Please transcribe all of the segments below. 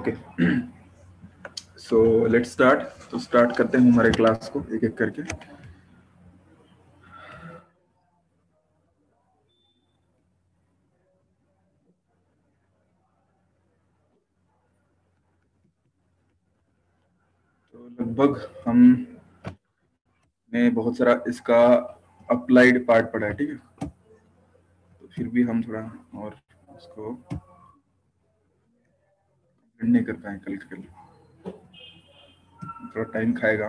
Okay so let's start तो start करते हैं हमारे क्लास को एक एक करके। तो लगभग हम ने बहुत सारा इसका अप्लाइड पार्ट पढ़ा है, ठीक है? तो फिर भी हम थोड़ा और उसको नहीं कर पाए कल कल थोड़ा टाइम खाएगा।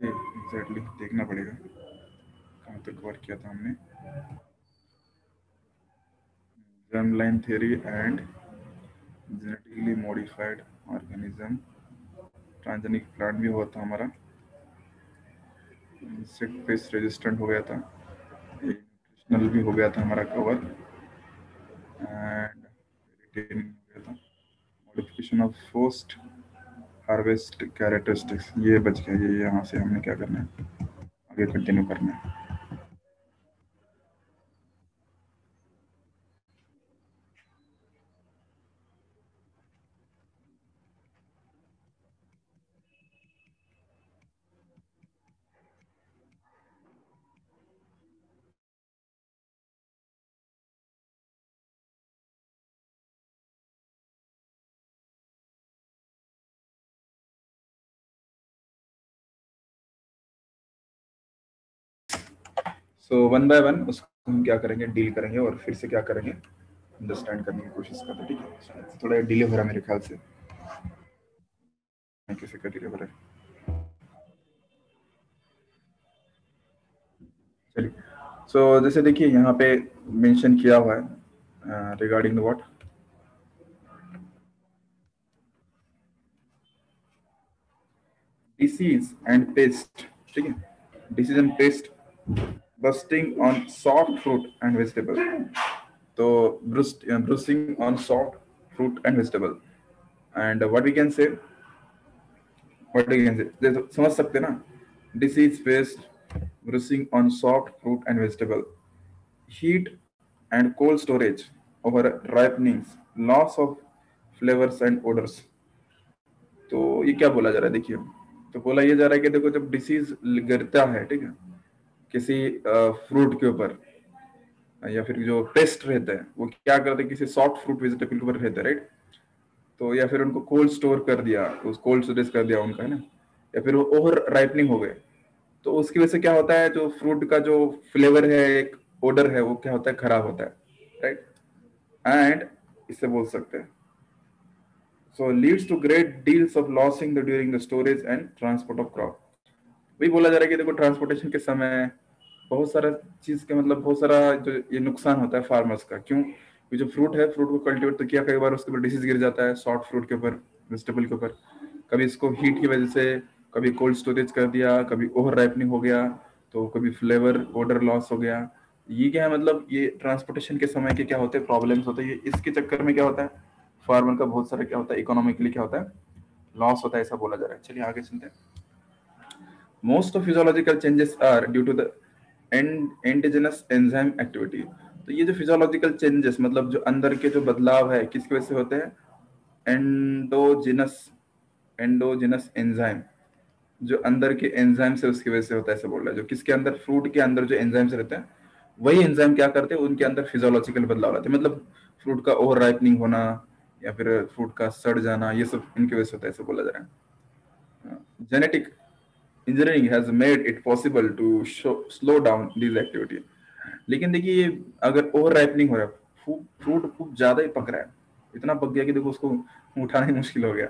एग्जैक्टली देखना पड़ेगा। कहाँ तक कवर किया था हमने। Germline theory and genetically modified organism. Transgenic plant भी हुआ था हमारा। इंसेक्ट पेस्ट रेजिस्टेंट हो गया था। न्यूट्रिशनल भी हो गया था हमारा कवर एंड हो गया था। Modification of post harvest characteristics ये बच गया। ये यहाँ से हमने क्या करना है? आगे कंटिन्यू करना है। सो वन बाय वन उसको हम क्या करेंगे? डील करेंगे और फिर से क्या करेंगे? अंडरस्टैंड करने की कोशिश करते ठीक है? थोड़ा डिले हो रहा है मेरे ख्याल से। किसी का डिले हो रहा है। चलिए। सो so, जैसे देखिए यहाँ पे मेंशन किया हुआ है regarding the what disease and pest ठीक है? Disease and pest bursting on soft fruit and vegetable so bruising on soft fruit and vegetable and uh, what we can say what we can say समझ सकते ना disease based bruising on soft fruit and vegetable heat and cold storage over ripenings loss of flavors and odors तो ये क्या बोला जा रहा है देखिए तो बोला ये जा रहा है कि देखो जब डिसीज गिरता है ठीक है किसी फ्रूट के ऊपर, या फिर जो पेस्ट रहता है, वो क्या करते हैं, किसी सॉफ्ट फ्रूट वेजिटेबल के ऊपर रहता है राइट तो या फिर उनको कोल्ड स्टोर कर दिया, उस कोल्ड स्टोरेज कर दिया उनका, है ना? या फिर वो ओवर राइपनिंग हो गए। तो उसकी वजह से क्या होता है, जो फ्रूट का जो फ्लेवर है, एक ऑर्डर है, वो क्या होता है, खराब होता है राइट एंड इससे बोल सकते हैं। So leads to great deals of losing the during the storage and transport of crop वही बोला जा रहा है कि देखो ट्रांसपोर्टेशन के समय बहुत सारा चीज़ के मतलब बहुत सारा जो ये नुकसान होता है फार्मर्स का। क्यों? जो फ्रूट है फ्रूट को कल्टीवेट तो किया, कई बार उसके ऊपर डिसीज गिर जाता है सॉफ्ट फ्रूट के ऊपर वेजिटेबल के ऊपर। कभी इसको हीट की वजह से कभी कोल्ड स्टोरेज कर दिया, कभी ओवर राइपनिंग हो गया तो कभी फ्लेवर ऑर्डर लॉस हो गया। ये क्या है मतलब ये ट्रांसपोर्टेशन के समय के क्या होते हैं प्रॉब्लम्स होते हैं इसके चक्कर में क्या होता है? फार्मर का बहुत सारा क्या होता है इकोनॉमिकली क्या होता है? लॉस होता है, ऐसा बोला जा रहा है। चलिए आगे सुनते हैं। Most of physiological changes are due to the endogenous enzyme activity. तो ये जो फिजियोलॉजिकल चेंजेस मतलब जो अंदर के जो बदलाव है, किसकी वजह से होते हैं? एंडोजिनस एंडोजिनस एंजाइम जो अंदर के एंजाइम से उसकी वजह से होता है, ऐसे बोल रहा है। जो किसके अंदर फ्रूट के अंदर जो एंजाइम्स रहते हैं, वही एंजाइम क्या करते हैं? उनके अंदर फिजियोलॉजिकल बदलाव लाते हैं। मतलब फ्रूट का ओवर राइपनिंग होना, या फिर फ्रूट का सड़ जाना, ये सब इनकी वजह से होता है, ऐसे बोला जा रहा है। Genetic has made it possible to show, slow down these activity लेकिन देखिए अगर ओवर राइपनिंग हो रहा है फ्रूट खूब ज़्यादा ही पक रहा है। इतना पक गया कि देखो उसको उठाना ही मुश्किल हो गया।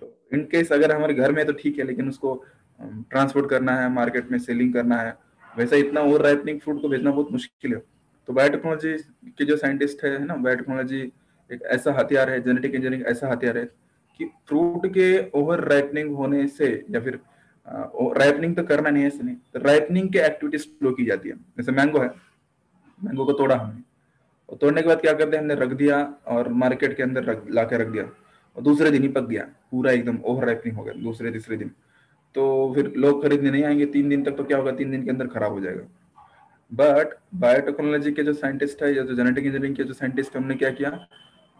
तो इन केस अगर हमारे घर में तो ठीक है लेकिन उसको ट्रांसपोर्ट करना है मार्केट में सेलिंग करना है वैसा इतना ओवर राइपनिंग फ्रूट को भेजना बहुत मुश्किल है। तो बायोटेक्नोलॉजी के जो साइंटिस्ट है ना बायोटेक्नोलॉजी एक ऐसा हथियार है जेनेटिक इंजीनियरिंग ऐसा हथियार है कि फ्रूट के ओवर राइपनिंग होने से या फिर राइपनिंग तो करना नहीं है इसलिए तो राइपनिंग की एक्टिविटी स्लो की जाती है। जैसे मैंगो है। मैंगो को तोड़ा हमने। और तोड़ने के बाद क्या करते हैं? हमने रख दिया और मार्केट के अंदर रख ला के रख दिया। और दूसरे दिन ही पक गया। पूरा एकदम ओवर राइपनिंग हो गया। दूसरे, तीसरे दिन। तो फिर लोग खरीदने नहीं आएँगे। तीन दिन तक तो क्या होगा? तीन दिन के अंदर खराब हो जाएगा। बट बायोटेक्नोलॉजी के जो साइंटिस्ट है या जो जेनेटिक इंजीनियरिंग के जो साइंटिस्ट है उन्होंने क्या किया?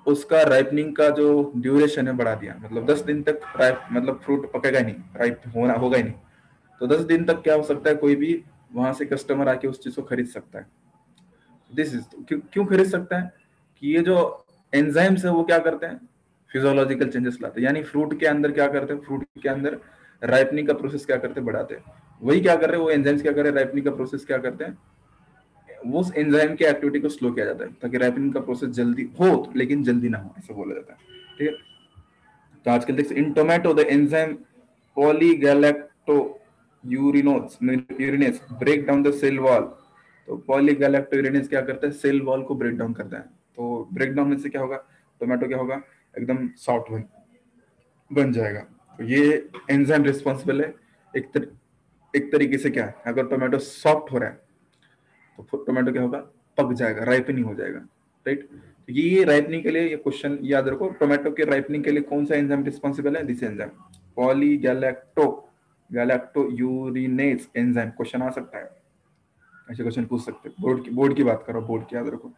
उसका राइपनिंग का जो ड्यूरेशन है बढ़ा दिया। मतलब दस दिन तक राइप मतलब फ्रूट पकेगा नहीं राइप होना, होगा ही नहीं। तो दस दिन तक क्या हो सकता है, कोई भी वहाँ से कस्टमर आके उस चीज़ को खरीद सकता है। दिस इज़ क्यों क्यों खरीद सकता है? कि ये जो एंजाइम्स है, वो क्या करते हैं? फिजियोलॉजिकल चेंजेस लाते हैं। यानी फ्रूट के अंदर क्या करते हैं? फ्रूट के अंदर राइपनिंग का प्रोसेस क्या करते हैं? बढ़ाते हैं। वही क्या कर रहे हैं? वो एंजाइम्स क्या कर रहे हैं? राइपनिंग का प्रोसेस क्या करते हैं? वो एंजाइम की एक्टिविटी को स्लो किया जाता है ताकि रैपिंग का प्रोसेस जल्दी हो लेकिन जल्दी ना हो ऐसा बोला जाता है ठीक है? तो आजकल देख in tomato the enzyme polygalacturonase uronase break down the cell wall तो पॉलीगैलेक्टो यूरिनेस क्या करता है? सेल वॉल को ब्रेक डाउन करता है। तो ब्रेक डाउन में से क्या होगा? टोमेटो क्या होगा? एकदम सॉफ्ट बन बन जाएगा। तो ये एंजाइम रिस्पॉन्सिबल है। एक तर, एक तरीके से क्या है? अगर टोमेटो सॉफ्ट हो रहा है तो टोमेटो क्या होगा? पक जाएगा राइपनिंग हो जाएगा राइट तो ये राइपनिंग के लिए ये क्वेश्चन याद रखो टोमेटो के राइपनिंग के लिए कौन सा एंजाइम रिस्पॉन्सिबल है? This enzyme polygalacto galacto galacturonase enzyme question आ सकता है। ऐसे क्वेश्चन पूछ सकते हैं। बोर्ड की बोर्ड की बात करो बोर्ड की याद रखो।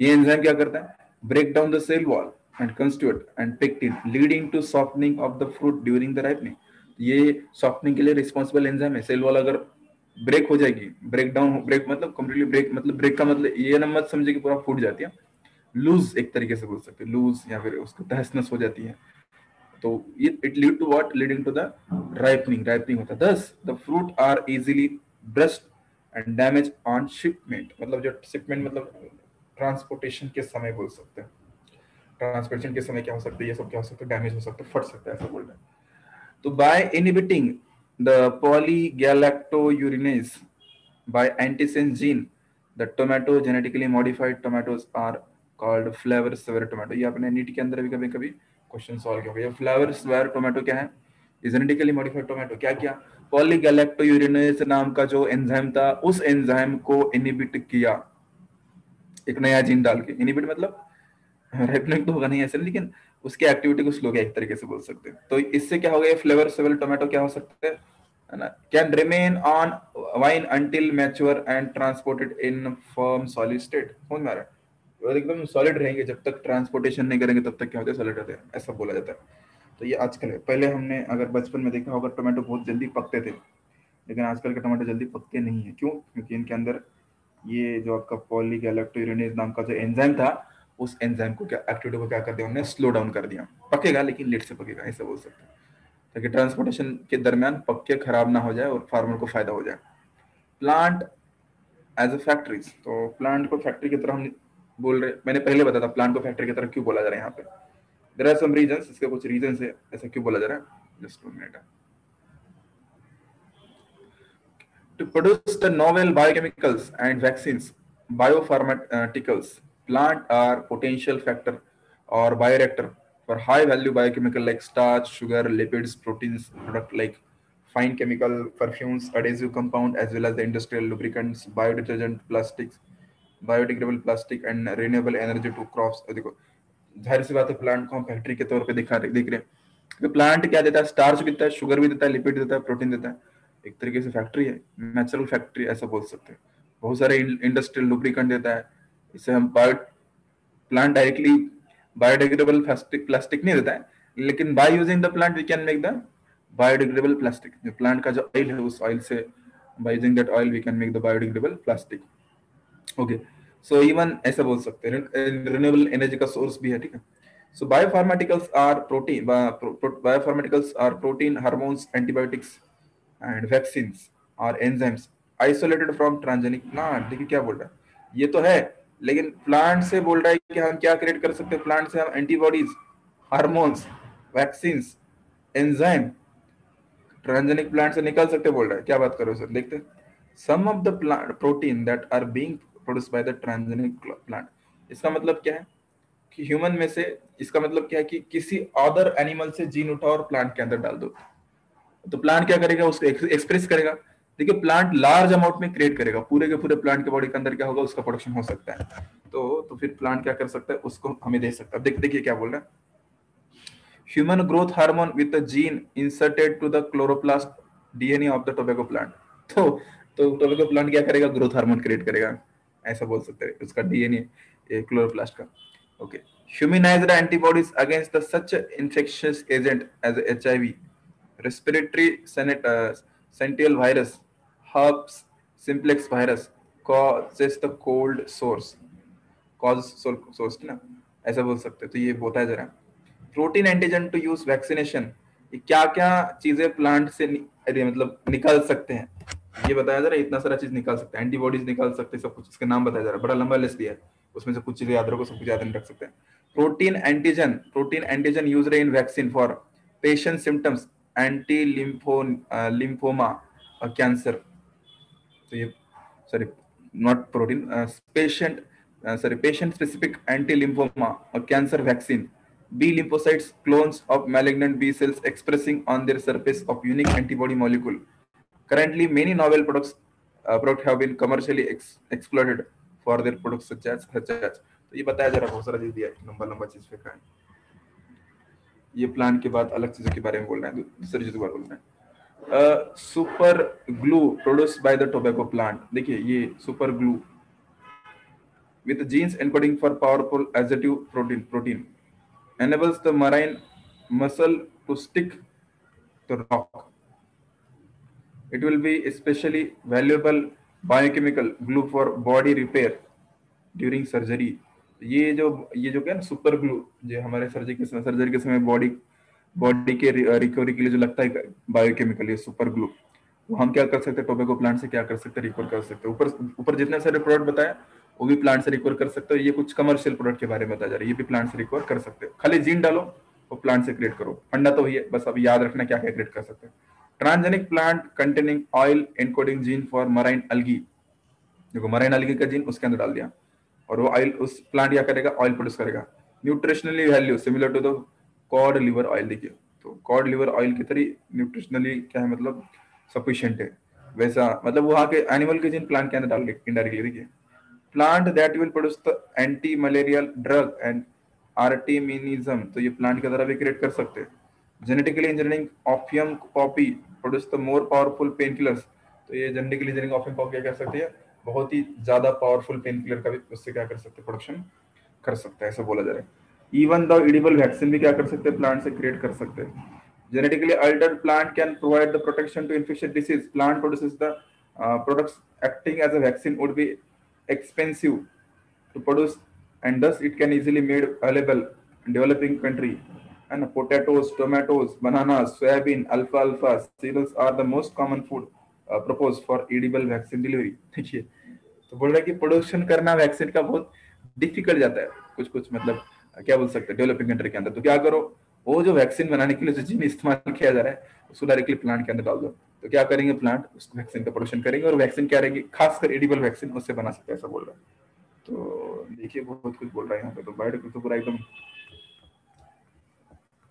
ये एंजाइम क्या करता है? Break down the cell wall and constitute and pectin leading to softening of the fruit during the ripening ये सॉफ्टनिंग के लिए रिस्पॉन्सिबल एंजाइम है। सेल वॉल अगर ब्रेक हो जाएगी ब्रेक डाउन ब्रेक मतलब कंप्लीटली ब्रेक मतलब ब्रेक का मतलब ये ना मत समझे कि पूरा फूट जाती है। लूज एक तरीके से बोल सकते लूज या फिर उसको तहसनस हो जाती है। तो it lead to what leading to the ripening ripening होता है। Thus the fruit are easily burst and damage on shipment मतलब जो शिपमेंट मतलब ट्रांसपोर्टेशन के समय बोल सकते हैं। ट्रांसपोर्टेशन के समय क्या हो सकता है? ये सब क्या हो सकता है? डैमेज हो सकता है, फट सकता है, ऐसा बोल रहे हैं। तो by inhibiting the polygalactourinase by antisense gene, the tomato, genetically modified tomatoes are called flavor saver tomato, ये आपने नीट के अंदर भी कभी कभी क्वेश्चन सॉल्व किया ये फ्लेवर सवेर टोमेटो क्या है? जेनेटिकली मॉडिफाइड टोमेटो क्या किया? पॉलीगैलेक्टोयूरिनेज नाम का जो एंजाइम था, उस एंजाइम को इनिबिट किया। एक नया जीन डाल के। इनिबिट मतलब रेपनिक तो होगा नहीं, ऐसे लेकिन उसकी एक्टिविटी को स्लो एक तरीके से बोल सकते हैं। तो इससे क्या हो गया फ्लेवर सेवल टोमेटो क्या हो सकते हैं? Can remain on vine until mature and transported in firm solid state समझ में आ रहा है? एकदम सॉलिड रहेंगे। जब तक ट्रांसपोर्टेशन नहीं करेंगे, तब तक क्या होता है? सॉलिड होते हैं। ऐसा बोला जाता है। तो ये आजकल है पहले हमने, अगर बचपन में देखा होगा टोमेटो बहुत जल्दी पकते थे। लेकिन आजकल के टमाटो जल्दी पकते नहीं है। क्यों? क्योंकि इनके अंदर ये जो आपका पॉलीगैलेक्टोयूरिनेज नाम का जो एंजाइम था उस एंजाइम को क्या एक्टिविटी को क्या कर दिया? उन्होंने स्लो डाउन कर दिया। पकेगा, लेकिन लेट से पकेगा, ऐसा बोल सकते हैं। ताकि ट्रांसपोर्टेशन के दरमियान पक्के, खराब ना हो जाए और फार्मर को फ़ायदा हो जाए। प्लांट एज अ फैक्ट्रीज तो प्लांट को फैक्ट्री की तरह हम बोल रहे, मैंने पहले बताया था प्लांट को फैक्ट्री की तरह क्यों बोला जा रहा है यहाँ पे। देर आर सम रीजन इसके कुछ रीजन है, ऐसा क्यों बोला जा रहा है? Just one minute to produce the novel biochemicals and vaccines biopharmaceuticals plant are potential factor or bioreactor for high value biochemical like starch, sugar, lipids, proteins, product like fine chemical perfumes, adhesive compound, as well as the industrial lubricants, biodetergent, plastics, biodegradable plastic and renewable energy to crops. देखो ज़ाहिर सी बात है plant को हम factory के तौर पे दिखा रहे देख रहे हैं तो प्लांट क्या देता है स्टार्च भी देता है शुगर भी देता है लिपिड देता है प्रोटीन देता है एक तरीके से फैक्ट्री है नेचुरल फैक्ट्री ऐसा बोल सकते हैं बहुत सारे इंडस्ट्रियल लुब्रिकेंट देता है इसे हम bio plant directly biodegradable plastic नहीं देता है, लेकिन by using the plant we can make the biodegradable plastic जो प्लांट का जो ऑयल है, उस ऑयल से by using that oil we can make the biodegradable plastic okay so even ऐसा बोल सकते हैं। रिन्यूएबल एनर्जी का सोर्स भी है, ठीक है? So, biopharmaceuticals are protein biopharmaceuticals are protein, hormones, antibiotics and vaccines are enzymes isolated from transgenic plant. देखिए क्या बोल रहा है। ये तो है लेकिन प्लांट से बोल रहा है कि हम क्या क्रिएट कर सकते हैं? प्लांट से हम antibodies hormones vaccine enzyme transgenic plant से निकल सकते बोल रहा है। क्या बात करो सर? देखते some of the plant protein that are being produce by the transgenic plant इसका मतलब क्या है? कि ह्यूमन में से इसका मतलब क्या है कि किसी अदर एनिमल से जीन उठाओ और प्लांट के अंदर डाल दो। तो प्लांट क्या करेगा? उसको एक्सप्रेस करेगा। देखिए प्लांट लार्ज अमाउंट में क्रिएट करेगा। पूरे के पूरे प्लांट के बॉडी के अंदर क्या होगा? उसका प्रोडक्शन हो सकता है। तो तो फिर प्लांट क्या कर सकता है? उसको हमें दे सकता है। देखिए क्या बोल रहे human growth hormone with gene inserted to the chloroplast DNA of the tobacco plant तो तो टोबेको प्लांट क्या करेगा? ग्रोथ हार्मोन क्रिएट करेगा। ऐसा बोल सकते हैं। उसका डीएनए क्लोरोप्लास्ट का। Okay humanised antibodies against the such infectious agent as HIV respiratory syncytial virus herpes simplex virus causes the cold sores. Cause source ना? ऐसा बोल सकते तो ये होता है जरा। Protein antigen to use vaccination क्या क्या चीज़ें प्लांट से नि, मतलब निकाल सकते हैं? ये बताया जा रहा है इतना सारा चीज़ निकाल सकते हैं। एंटीबॉडीज निकाल सकते हैं सब कुछ। इसके नाम बताया जा रहा है बड़ा लंबा लिस्ट दिया है। उसमें से कुछ चीज़ें याद रखो सब कुछ याद नहीं रख सकते हैं। Protein antigen protein antigen use in vaccine for patient symptoms anti lympho lymphoma cancer तो ये sorry not protein patient sorry patient specific anti lymphoma or cancer vaccine b lymphocytes clones of malignant b cells expressing on their surface of unique antibody molecule currently many novel products uh, product have been commercially ex exploited for their products such as such as तो ये बताया जरा बहुत सारा चीज़ दिया लंबा लंबा चीज़ फेंका है ये प्लान के बाद अलग चीज़ों के बारे में बोल रहे हैं दूसरी चीज़ों के बारे में बोल रहे हैं super glue produce by the tobacco plant देखिए, ये super glue with genes encoding for powerful एजेटिव protein protein enables the marine mussel to stick the rock it will be specially valuable biochemical glue for body repair during surgery ये जो ये जो क्या ना super glue जो हमारे surgery के समय सर्जरी के समय बॉडी बॉडी के रिकवरी के लिए जो लगता है बायोकेमिकल सुपर ग्लू वो हम क्या कर सकते हैं? टोबैको प्लांट से क्या कर सकते हैं? रिकवर कर सकते हैं। ऊपर ऊपर जितने सारे प्रोडक्ट बताया वो भी प्लांट से रिकवर कर सकते हो। ये कुछ कमर्शियल प्रोडक्ट के बारे में बताया जा रहा है। ये भी प्लांट से रिकवर कर सकते हो। खाली जीन डालो, वो प्लांट से क्रिएट करो। फंडा तो है, बस अब याद रखना क्या क्या क्रिएट कर सकते हैं। Transgenic plant containing oil encoding gene for marine algae देखो मराइन अलगी का जीन उसके अंदर डाल दिया। और वो ऑयल उस प्लांट क्या करेगा ऑयल प्रोड्यूस करेगा। Nutritionally value similar to the cod liver oil देखिए। तो कॉड लिवर ऑयल की तरह न्यूट्रिशनली क्या है मतलब सफिशियंट है। वैसा मतलब वहाँ के एनिमल के जीन प्लांट के अंदर डाल इनडायरेक्टली देखिए। Plant that will produce the anti malarial drug and artemisinin तो ये प्लांट के द्वारा भी क्रिएट कर सकते हैं। Genetically engineering opium poppy produce the more powerful pain killers तो ये जेनेटिकली इंजीनियरिंग ऑफियम पॉपी क्या कर सकती है? बहुत ही ज़्यादा पावरफुल पेन किलर का भी उससे क्या कर सकते हैं प्रोडक्शन कर सकते हैं, ऐसा बोला जा रहा है। इवन द इडिबल वैक्सीन भी क्या कर सकते हैं? प्लांट से क्रिएट कर सकते हैं। Genetically alter plant can provide the protection to infection disease plant produce the product acting as a vaccine would be expensive to produce and thus it can easily made available developing country and potatoes tomatoes banana soybean alpha alpha cereals are the most common food propose for edible vaccine delivery देखिए तो बोल रहे हैं कि production करना vaccine का बहुत difficult जाता है। कुछ कुछ मतलब क्या बोल सकते हैं? डेवलपिंग कंट्री के अंदर। तो क्या करो? वो जो वैक्सीन बनाने के लिए जो जीन इस्तेमाल किया जा रहा है उसको डायरेक्टली प्लांट के अंदर डाल दो। तो क्या करेंगे प्लांट उसको वैक्सीन का प्रोडक्शन करेंगे और वैक्सीन क्या रहेगी? खासकर एडिबल वैक्सीन उससे बना सकते ऐसा बोल रहा है। तो देखिए बहुत कुछ बोल रहा है यहाँ पे तो। बायोटेक तो पूरा एकदम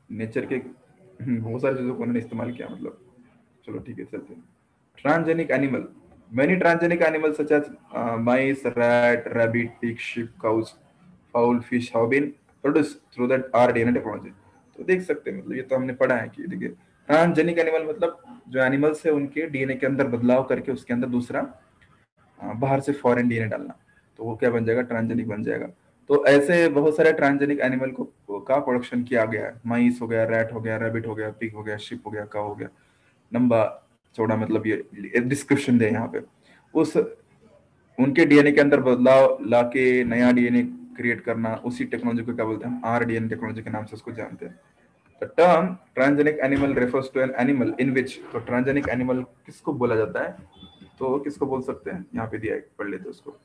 नेचर के हम्म, बहुत सारी चीज़ों को उन्होंने इस्तेमाल किया मतलब। चलो ठीक है चलते transgenic animal many transgenic animal as uh, mice rat rabbit pig sheep cows fowl fish have been produced through that rDNA technology? तो देख सकते हैं मतलब ये तो हमने पढ़ा है कि देखिए ट्रांसजेनिक एनिमल मतलब जो एनिमल्स है उनके डीएनए के अंदर बदलाव करके उसके अंदर दूसरा बाहर से फॉरेन डीएनए डालना। तो वो क्या बन जाएगा? ट्रांसजेनिक बन जाएगा। तो ऐसे बहुत सारे ट्रांसजेनिक एनिमल को, का प्रोडक्शन किया गया है। माइस हो गया रैट हो गया रैबिट हो गया पिग हो गया शिप हो गया काउ हो गया। लंबा चौड़ा मतलब ये डिस्क्रिप्शन दे यहाँ पे। उस, उनके डीएनए के अंदर बदलाव लाके नया डीएनए क्रिएट करना उसी टेक्नोलॉजी को क्या बोलते हैं आर डीएनए टेक्नोलॉजी के नाम से उसको जानते हैं The term transgenic animal refers to an animal in which तो transgenic animal किसको बोला जाता है तो किसको बोल सकते हैं यहाँ पे दिया है पढ़ लेते उसको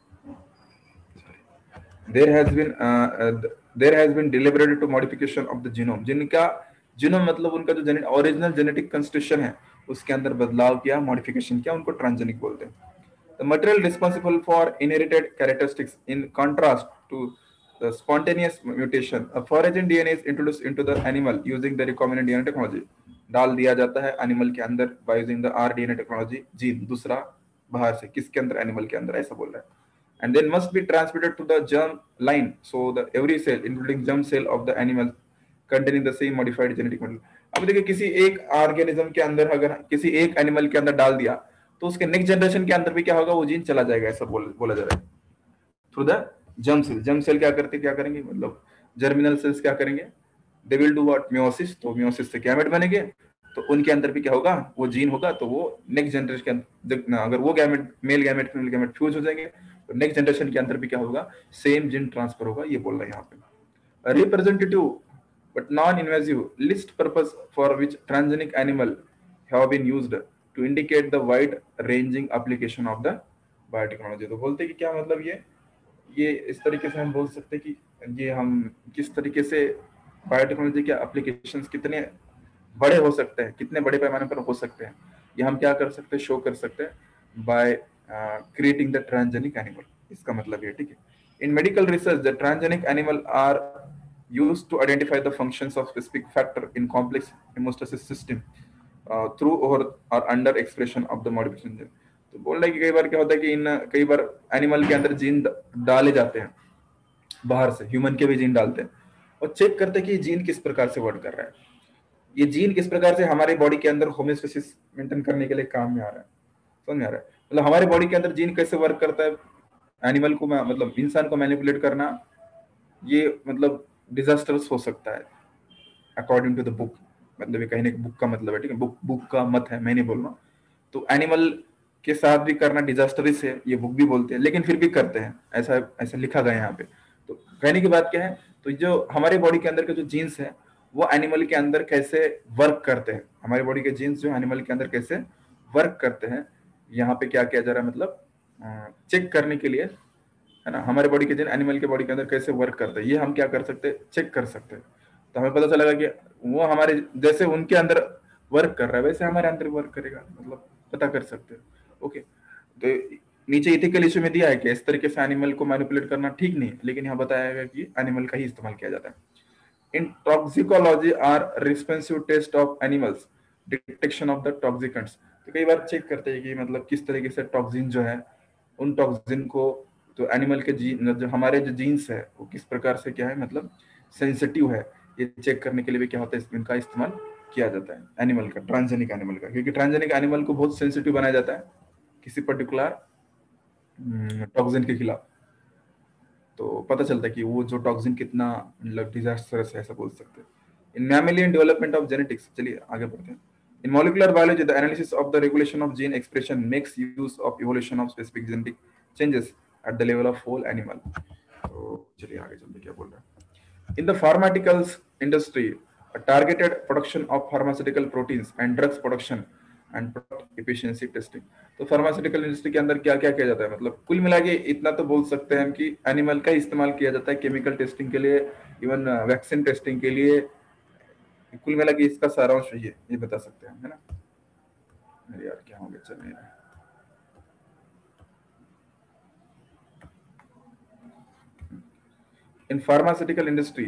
been uh, uh, there has been deliberate to modification of the genome जिनका जीनोम मतलब उनका जो ओरिजिनल जेनेटिक कंस्टिट्यूशन है उसके अंदर बदलाव किया मॉडिफिकेशन किया उनको ट्रांसजेनिक बोलते हैं material responsible for inherited characteristics in contrast to the spontaneous mutation a foreign dna is introduced into the animal using the recombinant dna technology डाल दिया जाता है एनिमल के अंदर by using the R DNA technology gene दूसरा बाहर से किसके अंदर एनिमल के अंदर ऐसा बोल रहा है and then must be transmitted to the germ line so the every cell including germ cell of the animal containing the same modified genetic material. अब देखिए किसी एक ऑर्गेनिज्म के अंदर अगर किसी एक एनिमल के अंदर डाल दिया तो उसके नेक्स्ट जनरेशन के अंदर भी क्या होगा वो जीन चला जाएगा ऐसा बोल, बोला जा रहा है through the germ cell germ cell क्या करते, क्या करेंगे? मतलब जर्मिनल सेल्स क्या करेंगे? They will do what meiosis तो मियोसिस से गैमेट बनेंगे। तो उनके अंदर भी क्या होगा? वो जीन होगा तो वो नेक्स्ट जनरेशन के अंदर अगर वो gamete male gamete female gamete fuse हो जाएँगे तो नेक्स्ट जनरेशन के अंदर भी क्या होगा? सेम जीन ट्रांसफ़र होगा, ये बोल रहा है यहाँ पे। Representative but non-invasive, list purpose for which transgenic animal have been used to indicate the wide ranging application of the biotechnology. तो बोलते कि क्या मतलब ये? ये इस तरीके से हम बोल सकते हैं कि ये हम किस तरीके से बायोटेक्नोलॉजी के एप्लीकेशंस कितने बड़े हो सकते हैं कितने बड़े पैमाने पर हो सकते हैं। ये हम क्या कर सकते हैं शो कर सकते हैं by creating the transgenic animal इसका मतलब ये ठीक है। In medical research the transgenic animal are the functions of specific factor in complex hemostasis system uh, through or, or under expression of the modification gene. तो बोल रहे कि कई बार क्या होता है कि इन, कई बार एनिमल के अंदर जीन डाले जाते हैं। बाहर से ह्यूमन के भी जीन डालते हैं। और चेक करते हैं कि जीन किस प्रकार से वर्क कर रहा है। ये जीन किस प्रकार से हमारे बॉडी के अंदर होम्योस्टेसिस मेंटेन करने के लिए काम में आ रहा है। समझ में आ रहा है? मतलब हमारे बॉडी के अंदर जीन कैसे वर्क करता है? एनिमल को मतलब इंसान को मैनिपुलेट करना, ये मतलब डिजास्टर्स हो सकता है। अकॉर्डिंग टू द बुक मतलब ये कहने बुक का मतलब है, ठीक है? बुक बुक का मत है, मैं नहीं बोल रहा तो एनिमल के साथ भी करना डिजास्टरिस है ये बुक भी बोलते हैं, लेकिन फिर भी करते हैं। ऐसा ऐसा लिखा गया यहाँ पे। तो कहने की बात क्या है? तो जो हमारे बॉडी के अंदर के जो जीन्स है, वो एनिमल के अंदर कैसे वर्क करते हैं? हमारे बॉडी के जीन्स जो एनिमल के अंदर कैसे वर्क करते हैं? यहाँ पे क्या किया जा रहा है? मतलब चेक करने के लिए, है ना? हमारे बॉडी के जीन एनिमल के बॉडी के अंदर कैसे वर्क करते हैं? ये हम क्या कर सकते हैं? चेक कर सकते हैं। तो हमें पता चलेगा कि वो हमारे, जैसे उनके अंदर वर्क कर रहा है, वैसे हमारे अंदर वर्क करेगा। मतलब पता कर सकते हैं। ओके तो नीचे इथिकल इशू में दिया है कि इस तरीके से एनिमल को मैनिपुलेट करना ठीक नहीं, लेकिन यहाँ बताया गया कि एनिमल का ही इस्तेमाल किया जाता है। In toxicology are responsive test of animals detection of the toxicants तो कई बार चेक करते हैं कि मतलब किस तरीके से टॉक्सिन जो है, उन टॉक्सिन को तो एनिमल के जीन जो हमारे जो जीन्स है, वो किस प्रकार से क्या है मतलब सेंसिटिव है, ये चेक करने के लिए भी क्या होता है, इनका इस्तेमाल किया जाता है एनिमल का ट्रांसजेनिक एनिमल का। क्योंकि ट्रांसजेनिक एनिमल को बहुत सेंसिटिव बनाया जाता है। किसी पर्टिकुलर हम्म, टॉक्सिन के खिलाफ। तो पता चलता है कि वो जो टॉक्सिन कितना मतलब डिजास्टरस है, ऐसा बोल सकते हैं। In mammalian development of genetics चलिए आगे बढ़ते हैं। In molecular biology the analysis of the regulation of gene expression makes use of evolution of specific genetic changes at the level of whole animal तो चलिए आगे चलते क्या बोल रहे हैं। In the pharmaceuticals industry targeted production of pharmaceutical proteins and drugs production and product efficiency testing. तो pharmaceutical industry के अंदर क्या क्या किया जाता है? मतलब कुल मिला के इतना तो बोल सकते हैं कि एनिमल का इस्तेमाल किया जाता है केमिकल टेस्टिंग के लिए इवन वैक्सीन टेस्टिंग के लिए। कुल मिला के इसका सारांश ये ये बता सकते हैं, है ना? अरे यार, क्या हो गया? चल नहीं in pharmaceutical industry,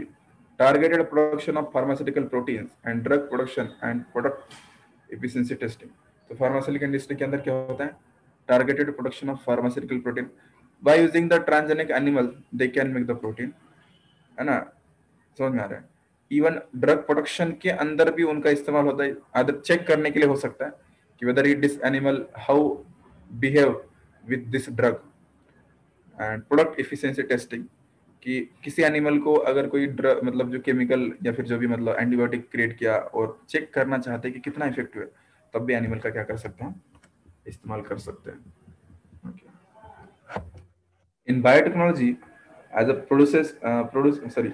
targeted production of pharmaceutical proteins and drug production and product efficiency testing. तो फार्मास्यूटिकल इंडस्ट्री के अंदर क्या होता है? Targeted production of pharmaceutical protein by using the transgenic animal they can make the protein है ना? समझ में आ रहा है? इवन ड्रग प्रोडक्शन के अंदर भी उनका इस्तेमाल होता है। आदर चेक करने के लिए हो सकता है कि whether it this animal how behave with this drug and product efficiency testing कि किसी एनिमल को अगर कोई ड्र मतलब जो केमिकल या फिर जो भी मतलब एंटीबायोटिक क्रिएट किया और चेक करना चाहते हैं कि कितना इफ़ेक्टिव है तब भी एनिमल का क्या कर सकते हैं? इस्तेमाल कर सकते हैं। In biotechnology as a produce produce sorry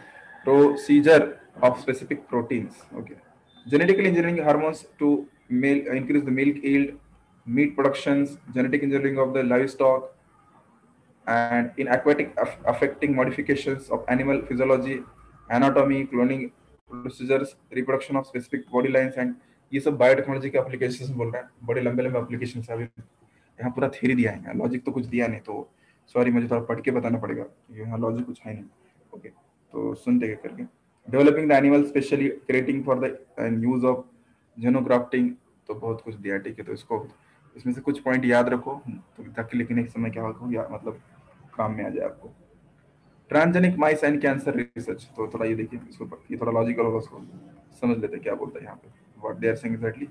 procedure of specific proteins okay genetical engineering hormones to milk increase the milk yield meat production genetic engineering of the life stock and in aquatic affecting modifications of animal physiology, anatomy, cloning procedures, reproduction of specific body lines and ये सब biotechnology के application बोल रहे हैं। बड़े लंबे लंबे application अभी। यहाँ पूरा थ्योरी दिया है। लॉजिक तो कुछ दिया नहीं तो सॉरी मुझे थोड़ा पढ़ के बताना पड़ेगा। यहाँ लॉजिक कुछ है नहीं। ओके तो सुनते गए करके। Developing the animal specially creating for the use of xenografting तो बहुत कुछ दिया है ठीक है। तो इसको इसमें से कुछ पॉइंट याद रखो। तो ताकि लिखने के समय क्या हो या मतलब काम में आ जाए आपको transgenic mice and cancer research तो थोड़ा ये देखिए इसको ये थोड़ा लॉजिकल होगा उसको समझ लेते क्या बोलता है यहाँ पे what they are saying exactly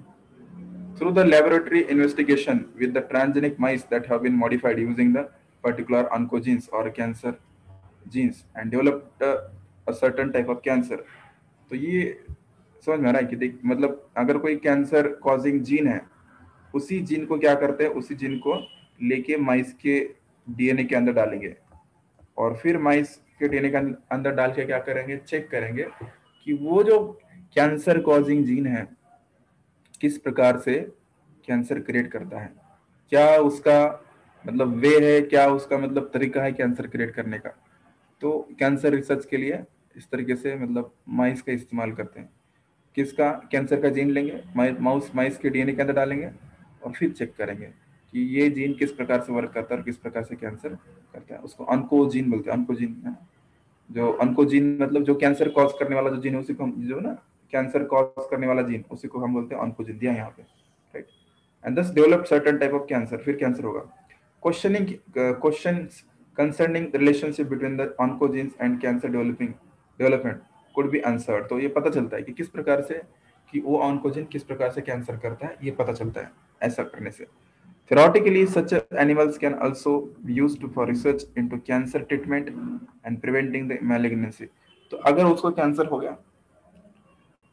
through the laboratory investigation with the transgenic mice that have been modified using the particular oncogenes cancer genes and developed a, a certain type of cancer तो ये समझ में आ रहा है कि देख मतलब अगर कोई कैंसर कॉजिंग जीन है उसी जीन को क्या करते हैं उसी जीन को लेके माइस के डीएनए के अंदर डालेंगे। और फिर माइस के डीएनए के अंदर डाल के क्या करेंगे? चेक करेंगे कि वो जो कैंसर कॉजिंग जीन है, किस प्रकार से कैंसर क्रिएट करता है? क्या उसका मतलब वे है? क्या उसका मतलब तरीका है कैंसर क्रिएट करने का? तो कैंसर रिसर्च के लिए इस तरीके से मतलब माइस का इस्तेमाल करते हैं। किसका? कैंसर का जीन लेंगे। माउस माइस के डीएनए के अंदर डालेंगे और फिर चेक करेंगे। कि ये जीन किस प्रकार से वर्क करता है और किस प्रकार से कैंसर करता है। उसको अनकोजीन बोलते हैं। अनकोजीन है जो अनकोजीन मतलब जो कैंसर कॉज करने वाला जो जीन है, उसी को हम जो ना कैंसर कॉज करने वाला जीन उसी को हम बोलते हैं ऑनकोजीन दिया यहाँ पे। Right and thus develop certain type of cancer फिर कैंसर होगा। Questioning question concerning relationship between the oncogenes and cancer developing development could be answered तो ये पता चलता है कि किस प्रकार से, कि वो ऑनकोजिन किस प्रकार से कैंसर करता है, ये पता चलता है, ऐसा करने से। Theoretically, such animals can also be used for research into cancer treatment and preventing the malignancy. तो अगर उसको कैंसर हो गया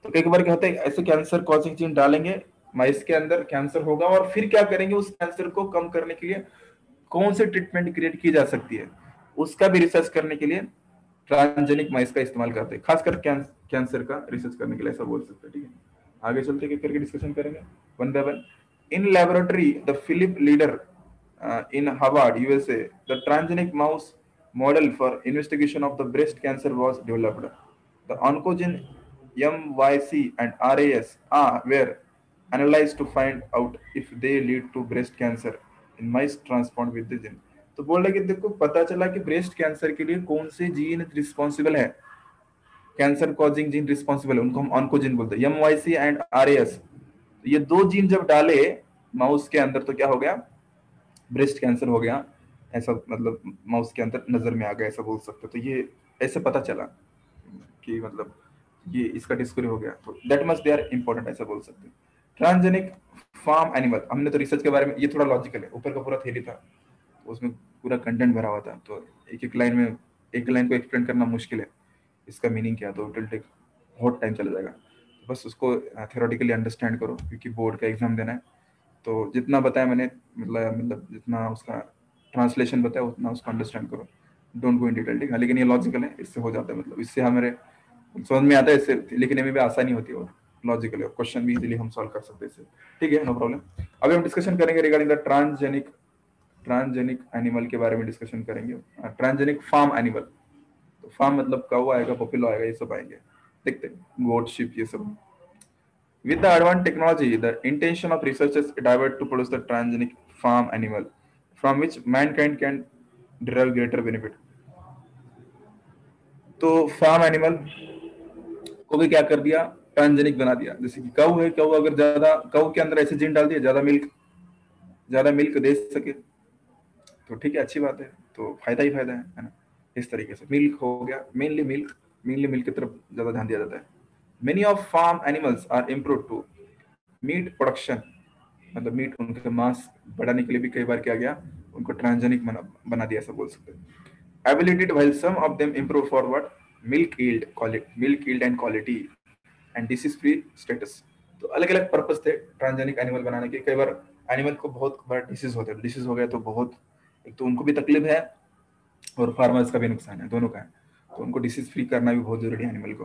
तो कई बार क्या होता है ऐसे कैंसर कॉजिंग जीन डालेंगे? माइस के अंदर कैंसर होगा और फिर क्या करेंगे उस कैंसर को कम करने के लिए? कौन से ट्रीटमेंट क्रिएट की जा सकती है? उसका भी रिसर्च करने के लिए ट्रांसजेनिक माइस का इस्तेमाल करते हैं। खासकर कैंसर का रिसर्च करने के लिए ऐसा बोल सकते हैं ठीक है? आगे चलते करके डिस्कशन करेंगे one by one in laboratory the philip leader uh, in harvard usa the transgenic mouse model for investigation of the breast cancer was developed the oncogene myc and ras are were analyzed to find out if they lead to breast cancer in mice transplant with the gene तो बोल रहे कि देखो पता चला कि breast cancer के लिए कौन से जीन रिस्पॉन्सिबल है कैंसर कॉजिंग जीन रिस्पॉन्सिबल है उनको हम ऑनकोजीन बोलते हैं M Y C and R ये दो जीन जब डाले माउस के अंदर तो क्या हो गया? ब्रेस्ट कैंसर हो गया। ऐसा मतलब माउस के अंदर नज़र में आ गया, ऐसा बोल सकते तो ये ऐसे पता चला कि मतलब ये इसका डिस्कवरी हो गया। तो that must they are important ऐसा बोल सकते ट्रांसजेनिक फार्म एनिमल हमने तो रिसर्च के बारे में, ये थोड़ा लॉजिकल है। ऊपर का पूरा थेरी था। तो उसमें पूरा कंटेंट भरा हुआ था। तो एक एक लाइन में, एक लाइन को एक्सप्लेन करना मुश्किल है। इसका मीनिंग क्या? तो टेक बहुत टाइम चला जाएगा। बस उसको थेरोटिकली अंडरस्टैंड करो, क्योंकि बोर्ड का एग्ज़ाम देना है। तो जितना बताया मैंने मतलब मतलब जितना उसका ट्रांसलेशन बताया, उतना उसको अंडरस्टैंड करो। डोंट गो इन डिटेल ठीक है? लेकिन ये लॉजिकल है, इससे हो जाता है मतलब इससे हमारे, समझ में आता है, इससे लिखने में भी आसानी होती है और लॉजिकल है क्वेश्चन भी इजीली हम सॉल्व कर सकते हैं इससे। ठीक है नो प्रॉब्लम अभी हम डिस्कशन करेंगे regarding the transgenic transgenic animal के बारे में डिस्कशन करेंगे। ट्रांसजेनिक फार्म एनिमल तो फार्म मतलब कौवा आएगा पपिलो आएगा, ये सब आएँगे। हैं गोट शिप ये सब With the advanced technology, the intention of researchers divert to produce the transgenic farm animal, from which mankind can derive greater benefit. तो फार्म एनिमल को भी क्या कर दिया ट्रांसजेनिक बना दिया जैसे कि कऊ है कऊ अगर ज़्यादा कऊ के अंदर ऐसे जीन डाल दिया ज़्यादा मिल्क ज़्यादा मिल्क दे सके तो ठीक है अच्छी बात है तो फ़ायदा ही फ़ायदा है है ना इस तरीके से मिल्क हो गया मेनली मिल्क मेनली मिल्क की तरफ़ ज़्यादा ध्यान दिया जाता है। Many of farm animals are improved to meat production मतलब मीट उनके मांस बढ़ाने के लिए भी कई बार किया गया उनको ट्रांसजेनिक बना, दिया ऐसा बोल सकते हैं। एबिलिटेड some of them improve for what milk yield quality milk yield and quality and disease free status तो अलग अलग पर्पस थे ट्रांसजेनिक एनिमल बनाने के। कई बार एनिमल को बहुत बड़ा डिसीज होता है। डिसीज हो गया तो बहुत एक तो उनको भी तकलीफ़ है और फार्मर्स का भी नुकसान है दोनों का है। तो उनको डिसीज फ्री करना भी बहुत ज़रूरी है एनिमल को।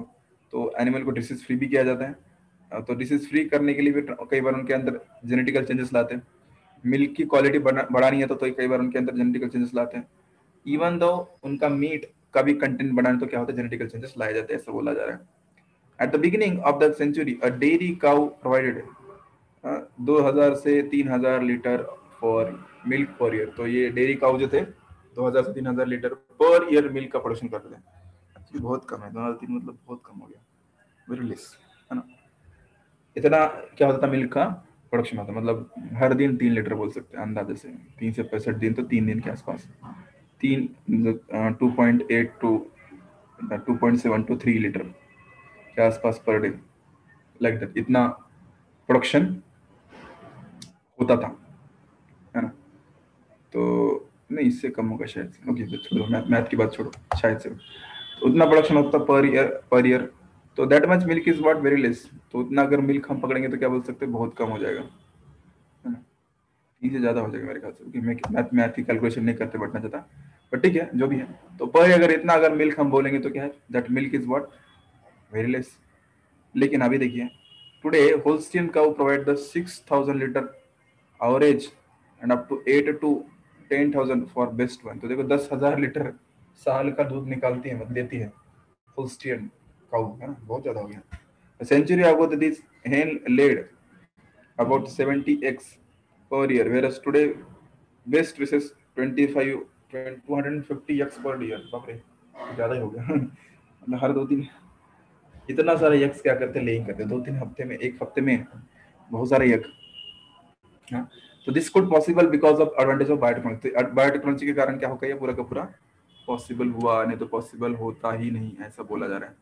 तो एनिमल को डिसीज फ्री भी किया जाता है। तो डिसीज फ्री करने के लिए भी कई बार उनके अंदर जेनेटिकल चेंजेस लाते हैं। मिल्क की क्वालिटी बढ़ानी है तो, तो कई बार उनके अंदर जेनेटिकल चेंजेस लाते हैं। इवन दो उनका मीट का भी कंटेंट बढ़ाने तो क्या होता है जेनेटिकल चेंजेस लाए जाते हैं ऐसा बोला जा रहा है। At the beginning of the century a dairy cow provided दो हज़ार से तीन हज़ार litre for milk per year तो ये डेयरी काउ जो थे दो हज़ार से तीन हज़ार लीटर पर ईयर मिल्क का प्रोडक्शन करते थे। बहुत कम है, दो हज़ार तीन मतलब बहुत कम हो गया। वेरी लेस है ना? इतना क्या होता था मिल्क का? प्रोडक्शन होता मतलब हर दिन तीन लीटर बोल सकते हैं अंदाजे से। तीन से पैंसठ दिन तो तीन दिन के आसपास। तीन two point eight two two point seven two three litre के आसपास पर डे लाइक दैट इतना प्रोडक्शन होता था, है ना? तो नहीं, इससे कम होगा शायद। ओके छोड़ो मैथ की बात छोड़ो, शायद से। उतना प्रोडक्शन होता पर ईयर पर ईयर तो that much milk is what very less तो उतना अगर मिल्क हम पकड़ेंगे तो क्या बोल सकते हैं? बहुत कम हो जाएगा। है ना? ज़्यादा हो जाएगा मेरे ख्याल से, क्योंकि मैं मैथ मैथ की कैलकुलेशन नहीं करते बैठना चाहता। बट ठीक है, जो भी है। तो पर अगर इतना अगर मिल्क हम बोलेंगे तो क्या है? That milk is what very less लेकिन अभी देखिए today Holstein cow provide the six thousand litre average and up to eight to ten thousand for best one तो देखो, दस हज़ार लीटर साल का दूध निकालती है मतलब देती है। होलस्टीन काउ है ना? बहुत ज़्यादा हो गया। Century ago this hen laid about 70 eggs per year, whereas today, best receives 25 250 eggs per year बाप रे, ज़्यादा ही गया। मतलब हर दो तीन, इतना सारा यक्स क्या करते लेइंग करते दो तीन हफ़्ते में, एक हफ़्ते में बहुत सारे यक हाँ? तो this could possible because of advantage of biotechnology biotechnology के कारण क्या हो गया? पूरा का पूरा पॉसिबल हुआ नहीं तो पॉसिबल होता ही नहीं ऐसा बोला जा रहा है।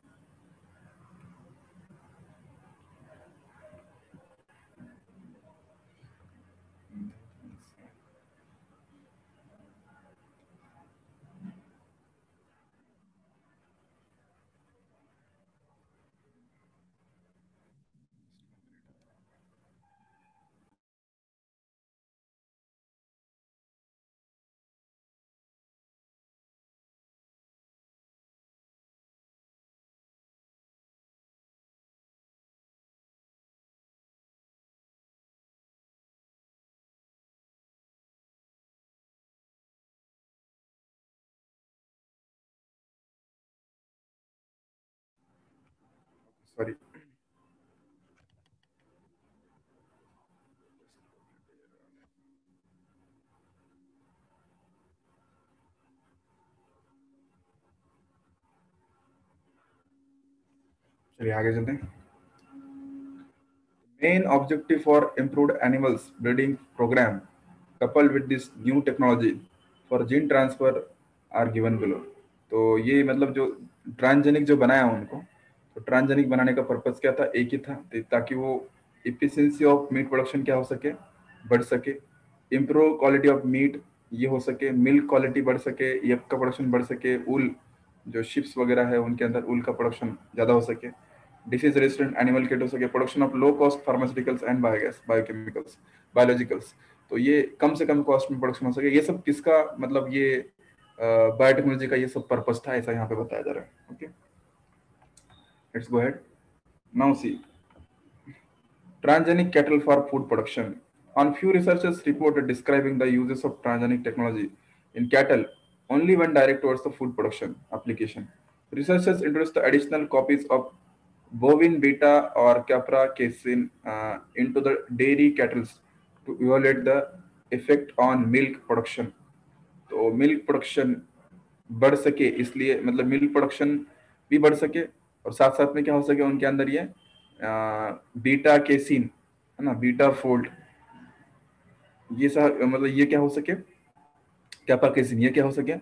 sorry. चलिए आगे चलते हैं। Main objective for improve animals breeding program couple with this new technology for gene transfer are given below तो ये मतलब जो ट्रांसजेनिक जो बनाया उनको तो ट्रांसजेनिक बनाने का पर्पज क्या था? एक ही था। ताकि वो इफिशियंसी ऑफ़ मीट प्रोडक्शन क्या हो सके? बढ़ सके। इम्प्रूव क्वालिटी ऑफ़ मीट ये हो सके। मिल्क क्वालिटी बढ़ सके। यप का प्रोडक्शन बढ़ सके। उल जो शिप्स वगैरह है, उनके अंदर उल का प्रोडक्शन ज़्यादा हो सके। डिसीज रेजिस्टेंट एनिमल किट हो सके। Production of low cost pharmaceuticals and biogas biochemicals biologicals तो ये कम से कम कॉस्ट में प्रोडक्शन हो सके। ये सब किसका मतलब ये बायोटेक्नोलॉजी का ये सब पर्पज था, ऐसा यहाँ पे बताया जा रहा है। Okay let's go ahead now see transgenic cattle for food production on few researchers reported describing the uses of transgenic technology in cattle only when direct towards the food production application researchers introduced the additional copies of bovine beta or capra casein uh, into the dairy cattle to evaluate the effect on milk production तो milk production बढ़ सके इसलिए मतलब milk production भी बढ़ सके और साथ साथ में क्या हो सके उनके अंदर ये बीटा केसिन है ना बीटा फोल्ड ये सब मतलब ये क्या हो सके? कैपा केसिन ये क्या हो सके?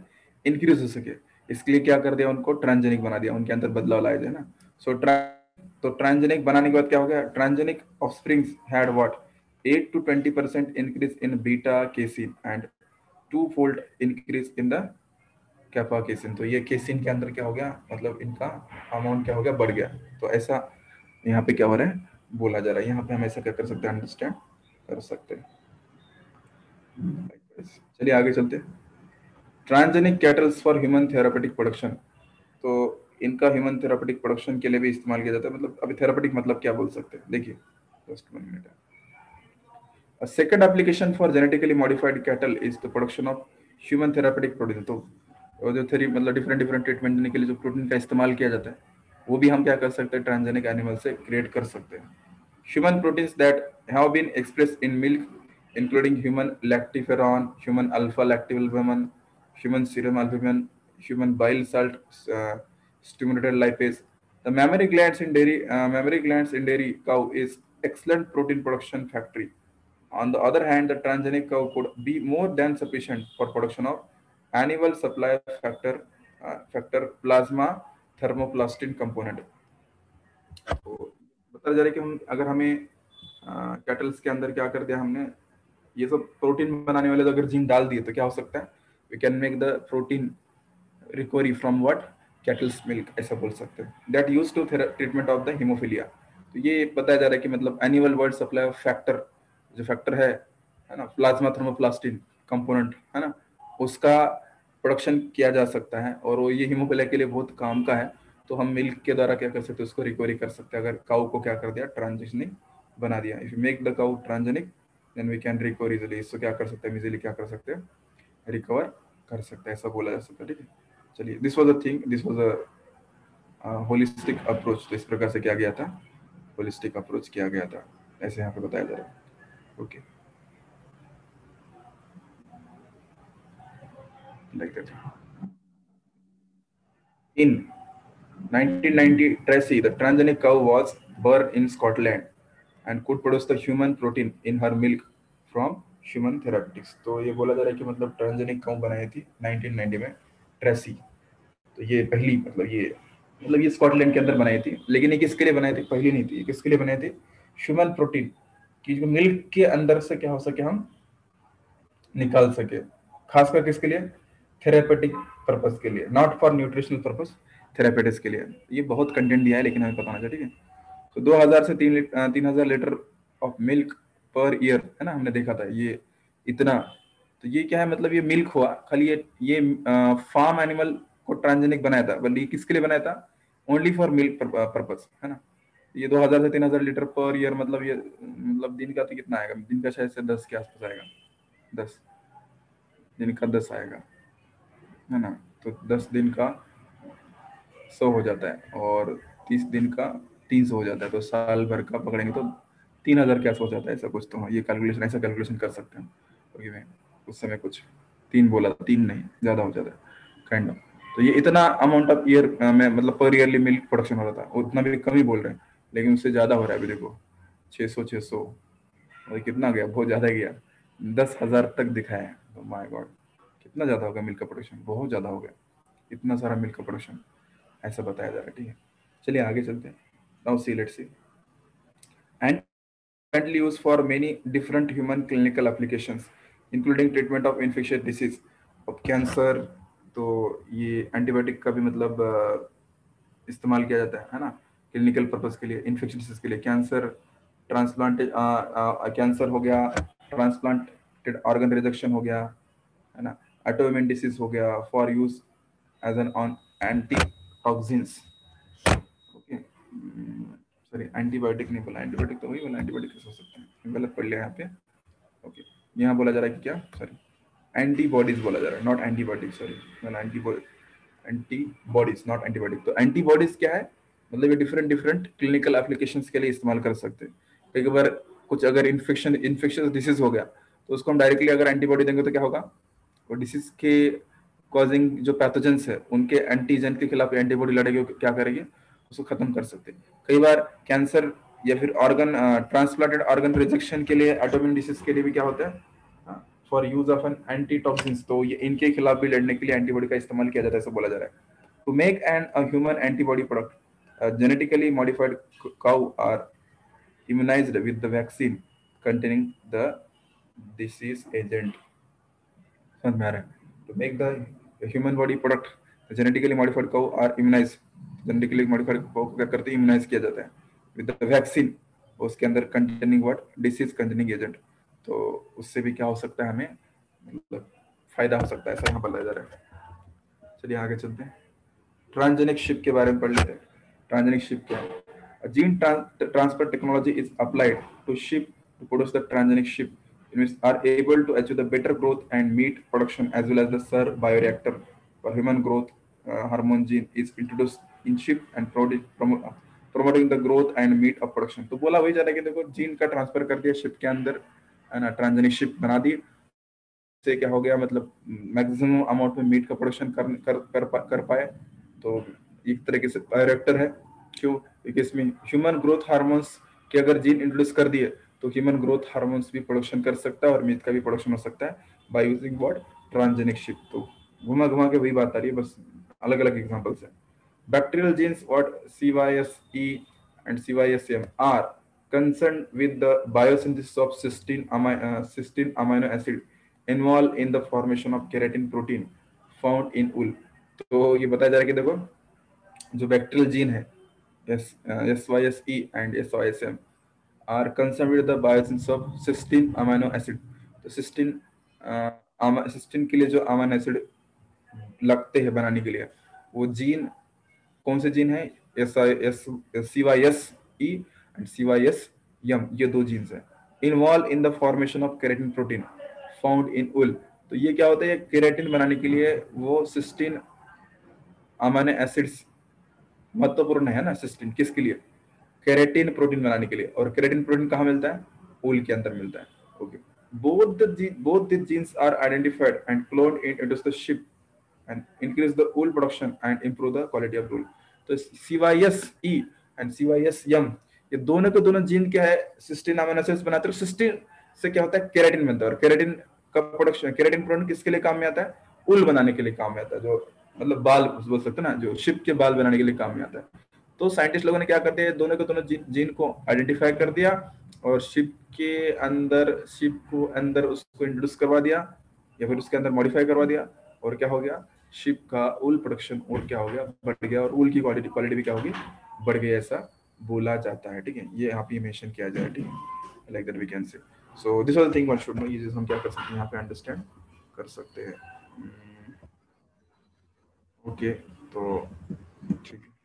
इंक्रीज हो सके। इसके लिए क्या कर दिया उनको? ट्रांसजेनिक बना दिया, उनके अंदर बदलाव लाए थे ना। सो तो ट्रांसजेनिक बनाने के बाद क्या हो गया? Transgenic offsprings had what 8 to 20 percent increase in beta casein and two fold increase in the kappa casein. तो ये केसिन के अंदर क्या हो गया? मतलब इनका अमाउंट क्या हो गया? बढ़ गया। तो ऐसा यहाँ पे क्या हो रहा है? बोला जा रहा है। यहाँ पे हम ऐसा क्या कर सकते हैं? अंडरस्टैंड कर सकते हैं। चलिए आगे चलते। Transgenic cattles for human therapeutic production तो इनका ह्यूमन थेरापेटिक प्रोडक्शन के लिए भी इस्तेमाल किया जाता है। मतलब अभी थेरापेटिक मतलब क्या बोल सकते हैं? देखिए just one minute second application for genetically modified cattle is the production of human therapeutic protein. तो वो जो थेरी मतलब डिफरेंट डिफरेंट ट्रीटमेंट देने के लिए जो प्रोटीन का इस्तेमाल किया जाता है, वो भी हम क्या कर सकते हैं ट्रांसजेनिक एनिमल से क्रिएट कर सकते हैं। Human proteins that have been express in milk including human lactoferrin human alpha lactive human serum albumin human bile salt stimulated lipase the mammary glands in dairy mammary glands in dairy cow is excellent protein production factory on the other hand the transgenic cow could be more than sufficient for production of annual supply factor factor plasma thromboplastin component तो बता जा रहा है कि हम, अगर हमें kettles के अंदर क्या कर दिया हमने, ये सब प्रोटीन बनाने वाले तो अगर जीन डाल दिए तो क्या हो सकता है? We can make the protein recovery from what cattles milk ऐसा बोल सकते हैं। That use to treatment of the haemophilia तो ये बताया जा रहा है कि मतलब annual world supply of factor जो फैक्टर है है ना प्लाज्मा थर्मोप्लास्टिन कंपोनेंट है ना? उसका प्रोडक्शन किया जा सकता है और वो ये हीमोफीलिया के लिए बहुत काम का है। तो हम मिल्क के द्वारा क्या कर सकते हैं, उसको रिकवरी कर सकते हैं। अगर काउ को क्या कर दिया ट्रांजिशनिंग बना दिया। If you make the cow transgenic then we can recover easily इसको क्या कर सकते हैं इजिली क्या कर सकते हैं रिकवर कर सकते हैं। ऐसा बोला जा सकता है, ठीक है? चलिए this was a thing this was a holistic approach तो इस प्रकार से किया गया था? होलिस्टिक अप्रोच किया गया था। ऐसे यहाँ पे बताया जा रहा है। Okay like in 1990 Tracy, the transgenic cow was born in Scotland and could produce the human protein in her milk from human therapeutics. तो ये बोला जा रहा है कि मतलब ट्रांसजेनिक काउ बनाई थी 1990 में ट्रेसी तो ये पहली मतलब ये मतलब ये स्कॉटलैंड के अंदर बनाई थी, लेकिन ये किसके लिए बनाई थी? पहली नहीं थी। किसके लिए बनाई थी? ह्यूमन प्रोटीन कि जो मिल्क के अंदर से क्या हो सके हम निकाल सके। खासकर किसके लिए? थेरापेटिक पर्पज के लिए not for nutritional purpose therapeutics के लिए। ये बहुत कंटेंट दिया है, लेकिन हमें पता होना चाहिए, ठीक है? तो 2000 से तीन तीन हज़ार litre of milk per year है ना, हमने देखा था, ये इतना। तो ये क्या है मतलब ये मिल्क हुआ, खाली ये ये फार्म एनिमल को ट्रांसजेनिक बनाया था, बल्कि किसके लिए बनाया था? ओनली फॉर मिल्क पर्पज है ना? ये 2000 से 3000 लीटर पर ईयर मतलब ये मतलब दिन का तो कितना आएगा? दिन का शायद से दस के आसपास आएगा, दस। दिन का दस आएगा। है ना? तो दस दिन का सौ हो जाता है और तीस दिन का तीन सौ हो जाता है। तो साल भर का पकड़ेंगे तो तीन हज़ार क्या हो जाता है ऐसा कुछ तो। ये कैलकुलेशन ऐसा कैलकुलेशन कर सकते हैं। क्योंकि मैं उस समय कुछ तीन बोला, तीन नहीं, ज़्यादा हो जाता है काइंड ऑफ़ तो ये इतना अमाउंट ऑफ़ ईयर में मतलब पर ईयरली मिल्क प्रोडक्शन हो रहा था उतना भी कम ही बोल रहे हैं, लेकिन उससे ज़्यादा हो रहा है अभी देखो छः सौ छः सौ कितना गया? बहुत ज़्यादा गया। दस हज़ार तक दिखाया तो माई गॉड कितना ज़्यादा होगा मिल्क का प्रोडक्शन बहुत ज़्यादा हो गया। इतना सारा मिल्क का प्रोडक्शन ऐसा बताया जा रहा है ठीक है? चलिए आगे चलते हैं। Now see, let's see. And currently used for many different human clinical applications, including treatment of infectious disease, of cancer. तो ये एंटीबायोटिक का भी मतलब इस्तेमाल किया जाता है है ना? क्लिनिकल पर्पज के लिए इन्फेक्शन डिसीज के लिए। कैंसर ट्रांसप्लांट कैंसर हो गया ट्रांसप्लांटेड ऑर्गन रिजेक्शन हो गया है ना? एटोमिन डिसीज हो गया for use as an on antitoxins sorry antibiotic नहीं बोला एंटीबायोटिक तो वही बोला एंटीबायोटिक हो सकता है। गलत पढ़ लिया यहाँ पे। Okay okay. यहाँ बोला जा रहा है कि क्या? सॉरी एंटीबॉडीज बोला जा रहा है नॉट एंटीबायोटिक सॉरी बोला एंटीबॉडी एंटीबॉडीज नॉट एंटीबायोटिक तो एंटीबॉडीज क्या है? मतलब ये डिफरेंट डिफरेंट क्लिनिकल एप्लीकेशन के लिए इस्तेमाल कर सकते हैं। कई बार कुछ अगर इन्फेक्शन इन्फेक्शन डिसीज हो गया तो उसको हम डायरेक्टली अगर एंटीबॉडी देंगे तो क्या होगा? वो डिसीज के कॉजिंग जो पैथोजेंस है, उनके एंटीजन के खिलाफ एंटीबॉडी लड़ेगी क्या करेगी? उसको खत्म कर सकते हैं। कई बार कैंसर या फिर ऑर्गन ट्रांसप्लांटेड ऑर्गन रिजेक्शन के लिए एटोमिन डिसीज के लिए भी क्या होता है? For use of an antitoxin तो ये इनके खिलाफ भी लड़ने के लिए एंटीबॉडी का इस्तेमाल किया जाता है, ऐसा बोला जा रहा है। To make an human antibody product genetically modified cow are immunized with the vaccine containing the disease agent. समझ में आ रहा है to make the human body product, the genetically modified cow are immunized. Genetically modified को क्या करते हैं? Immunise किया जाता है. विद द वैक्सीन उसके अंदर containing what disease containing agent तो उससे भी क्या हो सकता है हमें? मतलब फ़ायदा हो सकता है, ऐसा यहाँ बताया जा रहा है। चलिए आगे चलते हैं। ट्रांसजेनिक शिप के बारे में पढ़ लेते हैं। ट्रांसजेनिक शिप क्या है? Technology is applied to ship to produce the transgenic ship. in which are able to achieve the better growth and meat production as well as the SIR bioreactor for human growth uh, hormone gene is introduced in ship and promoting the growth and meat of production तो बोला वही जा रहा है कि देखो gene का transfer कर दिया शिप के अंदर है ट्रांसजेनिक शिप बना दी से क्या हो गया मतलब मैक्सिमम अमाउंट में मीट का प्रोडक्शन कर कर कर, कर पाए तो एक तरीके से डायरेक्टर है क्यों क्योंकि इसमें ह्यूमन ग्रोथ हार्मोन्स के अगर जीन इंट्रोड्यूस कर दिए तो ह्यूमन ग्रोथ हार्मोन्स भी प्रोडक्शन कर सकता है और मीथ का भी प्रोडक्शन हो सकता है by using what transgenic sheep तो घुमा घुमा के वही बात आ रही है, बस अलग अलग एग्जाम्पल्स है bacterial genes what C Y S E and C Y S M are concern with the biosynthesis of cysteine cysteine amino acid involve in the formation of keratin protein found in wool तो ये बताया जा रहा है कि देखो, जो bacterial gene है S Y S E and S Y S M are concern with the biosynthesis of cysteine amino acid तो सिस्टीन सिस्टीन के लिए जो अमाइनो एसिड लगते हैं बनाने के लिए, वो जीन कौन से जीन है? S I S C Y S E and C Y S M ये दो जीन्स हैं। Involve in the formation of keratin protein found in wool तो ये क्या होता है? केरेटिन बनाने के लिए वो सिस्टीन अमाइनो एसिड्स महत्वपूर्ण है ना सिस्टीन किसके लिए? केरेटिन प्रोटीन बनाने के लिए। और केरेटिन प्रोटीन कहाँ मिलता है? उल के अंदर मिलता है। Okay both the both the genes are identified and cloned in, into the ship and increase the wool production and improve the quality of wool. तो CYSE and CYSM ये दोनों के दोनों जीन क्या है? सिस्टीन अमीनो एसिड्स बनाते हैं। Cysteine से क्या होता है? केराटिन बनता है। और केराटिन का प्रोडक्शन केराटिन प्रोडक्ट किसके लिए काम में आता है? उल बनाने के लिए काम में आता है। जो मतलब बाल बोल सकते हैं ना, जो शिप के बाल बनाने के लिए काम में आता है। तो साइंटिस्ट लोगों ने क्या कर दिया? दोनों के दोनों जीन को आइडेंटिफाई कर दिया और शिप के अंदर शिप को अंदर उसको इंट्रोड्यूस करवा दिया या फिर उसके अंदर मॉडिफाई करवा दिया और क्या हो गया? शिप का उल प्रोडक्शन और क्या हो गया? बढ़ गया और उल की क्वालिटी क्वालिटी भी क्या होगी? बढ़ गई ऐसा बोला जाता है, ठीक है? ये यहाँ पे मेंशन किया जाए, ठीक है? Like that we can say so this the thing one should know ये हम क्या कर सकते हैं? यहाँ पे अंडरस्टैंड कर सकते हैं। Okay hmm. तो ठीक है।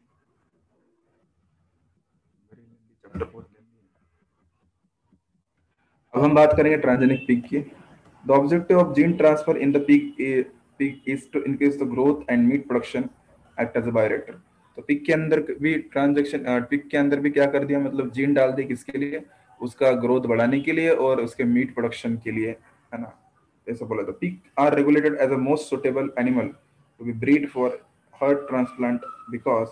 अब हम बात करेंगे ट्रांसजेनिक पिक की। The objective of gene transfer in the pig pig is to increase the growth and meat production act as a bioreactor तो पिक के अंदर भी ट्रांजेक्शन पिक के अंदर भी क्या कर दिया? मतलब जीन डाल दिया किसके लिए? उसका ग्रोथ बढ़ाने के लिए और उसके मीट प्रोडक्शन के लिए, है ना? ऐसा बोला था। Pig are regulated as a most suitable animal to be breed for heart transplant because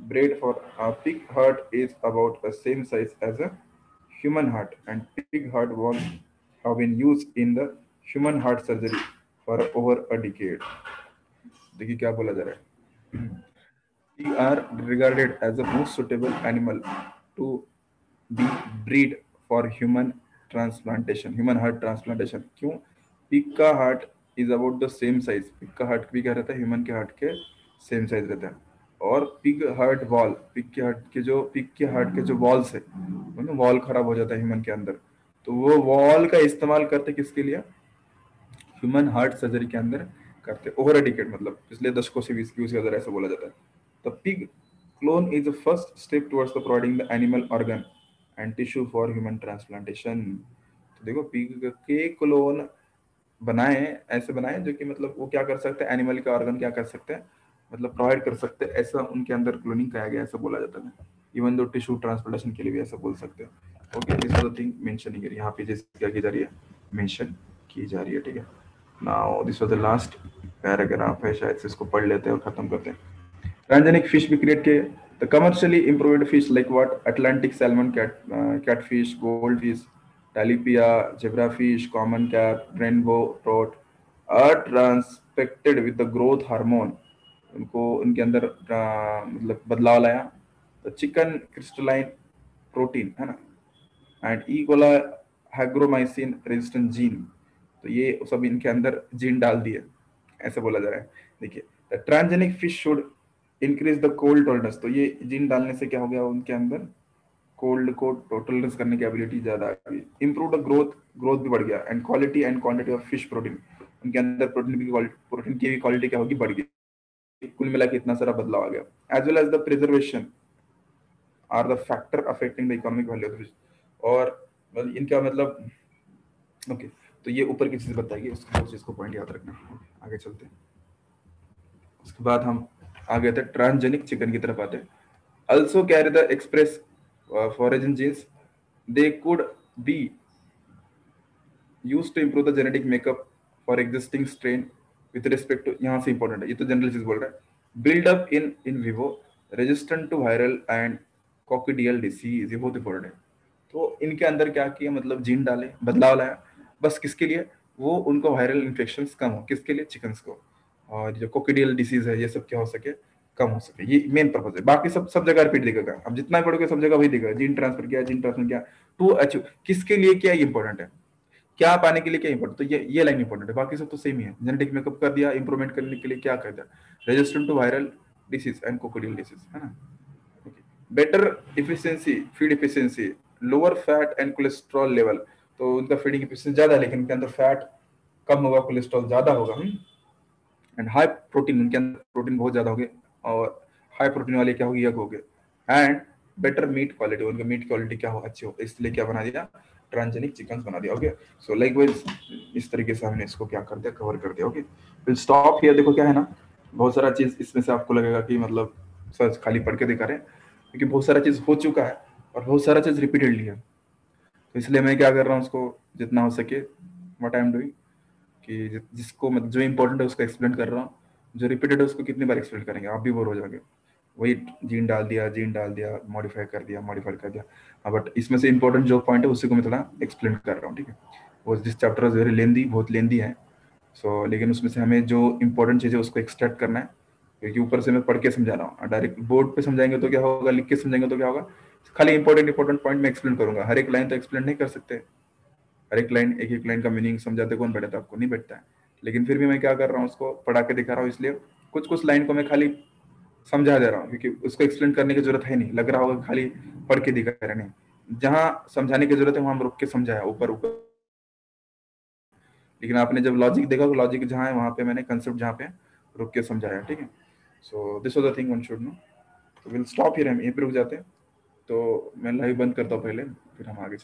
bred for a pig heart is about the same size as a human heart and pig heart was have been used in the human heart surgery for over a decade देखिए क्या बोला जा रहा है pig are regarded as the most suitable animal to be bred for human transplantation human heart transplantation क्यों pig का heart is about the same size pig का heart भी क्या रहता है human के heart के same size रहता है और पिग हार्ट वॉल पिग के हार्ट के जो पिग के हार्ट के जो वॉल्स है वॉल खराब हो जाता है ह्यूमन के अंदर। तो वो वॉल का इस्तेमाल करते किसके लिए? ह्यूमन हार्ट सर्जरी के अंदर करते ओवर डिकेट मतलब पिछले दशकों से उसके ऐसा बोला जाता है। तो pig clone is the first step towards the providing the animal organ and tissue for human transplantation तो देखो पिग के क्लोन बनाए, ऐसे बनाए जो कि मतलब वो क्या कर सकते हैं? एनिमल का ऑर्गन क्या कर सकते हैं? मतलब प्रोवाइड कर सकते हैं ऐसा उनके अंदर क्लोनिंग किया गया ऐसा बोला जाता है। इवन दो टिश्यू ट्रांसप्लांटेशन के लिए भी ऐसा बोल सकते हैं। Okay this was the thing mention here यहाँ पे जैसे क्या की जा रही है? मेंशन की जा रही है ठीक है। Now this was the last paragraph है शायद से इसको पढ़ लेते हैं और खत्म करते हैं। ट्रांसजेनिक फ़िश भी क्रिएट किए the commercially improved fish like what? Atlantic salmon, cat, uh, catfish, goldfish, talipia, zebrafish, common carp, rainbow trout are transpected with the growth hormone. उनको, उनके अंदर मतलब बदलाव लाया। तो चिकन क्रिस्टलाइन प्रोटीन, है ना? And E coli hygromycin resistant gene तो ये सब इनके अंदर जीन डाल दिए। ऐसे बोला जा रहा है। देखिए transgenic fish should increase the cold tolerance तो ये जीन डालने से क्या हो गया उनके अंदर? कोल्ड को टोटलरेंस करने की एबिलिटी ज़्यादा आ गई। इंप्रूव द ग्रोथ ग्रोथ भी बढ़ गया। And quality and quantity of fish protein उनके अंदर प्रोटीन की प्रोटीन की भी क्वालिटी क्या होगी? बढ़ गई। कुल मिला के इतना सारा बदलाव आ गया। As well as the preservation are the factor affecting the economic value of और इनका मतलब ओके तो ये ऊपर की चीज़ बताएगी उसको चीज़ को पॉइंट याद रखना आगे चलते हैं। उसके बाद हम आगे आते ट्रांसजेनिक चिकन की तरफ़ आते carry the express uh, foreign genes. They could be used to improve the genetic makeup for existing strain with respect to यहाँ से इंपॉर्टेंट है, ये तो जनरल चीज़ बोल रहा है। Build up in in vivo resistant to viral and coccidial disease ये बहुत इंपॉर्टेंट है। तो इनके अंदर क्या किया मतलब जीन डाले, बदलाव लाया। बस किसके लिए? वो उनको वायरल इन्फेक्शन कम हो। किसके लिए? चिकन को। और जो कोकिडियल डिसीज है, ये सब क्या हो सके? कम हो सके। ये मेन पर्पज है। बाकी सब सब जगह रिपीट दिखेगा। अब जितना पढ़ोगे, सब जगह वही दिखेगा। जीन ट्रांसफ़र किया जीन ट्रांसफ़र किया। टू अचीव किसके लिए क्या इंपॉर्टेंट है? क्या पाने के लिए क्या इंपॉर्टेंट तो ये ये लाइन इंपॉर्टेंट है। बाकी सब तो सेम ही है। जेनेटिक मेकअप कर दिया इंप्रूवमेंट करने के लिए क्या कर दिया? Resistant to viral disease and coccidial disease है ना? Better efficiency feed efficiency lower fat and cholesterol level तो उनका फीडिंग इफिशियंसी ज़्यादा है, लेकिन उनके अंदर फैट कम होगा कोलेस्ट्रॉल ज़्यादा होगा एंड हाई प्रोटीन उनके अंदर प्रोटीन बहुत ज़्यादा होगी और हाई प्रोटीन वाले क्या होगी? यग हो गए एंड बेटर मीट क्वालिटी उनका मीट क्वालिटी क्या हो, अच्छी हो, इसलिए क्या बना दिया? ट्रांसजेनिक चिकन बना दिया ओके सो लाइक इस तरीके से हमने इसको क्या कर दिया कवर कर दिया ओके विल स्टॉप हियर देखो क्या है ना? बहुत सारा चीज़ इसमें से आपको लगेगा कि मतलब सर खाली पढ़ के दिखा रहे हैं, क्योंकि बहुत सारा चीज़ हो चुका है और बहुत सारा चीज़ रिपीटेडली है। तो इसलिए मैं क्या कर रहा हूँ उसको, जितना हो सके वट आई एम डूइंग कि जिसको मतलब जो इंपॉर्टेंट है उसको एक्सप्लेन कर रहा हूँ। जो रिपीटेड है उसको कितनी बार एक्सप्लेन करेंगे, आप भी बोर हो जाओगे। वही जीन डाल दिया जीन डाल दिया मॉडिफाई कर दिया मॉडिफाई कर दिया। हाँ बट इसमें से इंपॉर्टेंट जो पॉइंट है उसी को मैं थोड़ा एक्सप्लेन कर रहा हूँ ठीक है? वो this chapter is very lengthy बहुत लेंदी है। सो so, लेकिन उसमें से हमें जो इंपॉर्टेंट चीज़ है उसको एक्सट्रैक्ट करना है। क्योंकि ऊपर से मैं पढ़ के समझा रहा हूँ। डायरेक्ट बोर्ड पे समझाएँगे तो क्या होगा लिख के समझाएँगे तो क्या होगा? खाली इंपॉर्टेंट इंपॉर्टेंट पॉइंट मैं एक्सप्लेन करूँगा। हर एक लाइन तो एक्सप्लेन नहीं कर सकते। हर एक लाइन एक एक लाइन का मीनिंग समझाते कौन बैठा था आपको नहीं बैठता है। लेकिन फिर भी मैं क्या कर रहा हूँ उसको पढ़ा के दिखा रहा हूँ इसलिए कुछ कुछ लाइन को मैं खाली समझा दे रहा हूँ, क्योंकि उसको एक्सप्लेन करने की ज़रूरत है नहीं। लग रहा होगा खाली पढ़ के दिखा रहे नहीं। जहाँ समझाने की ज़रूरत है, वहाँ रुक के समझाया, ऊपर ऊपर। लेकिन आपने जब लॉजिक देखा तो लॉजिक जहाँ है, वहाँ पे मैंने कंसेप्ट जहाँ पे रुक के समझाया, ठीक है? So this was the thing one should know will stop here हम यहीं पे रुक जाते हैं। तो मैं लाइव बंद करता हूँ पहले, फिर हम आगे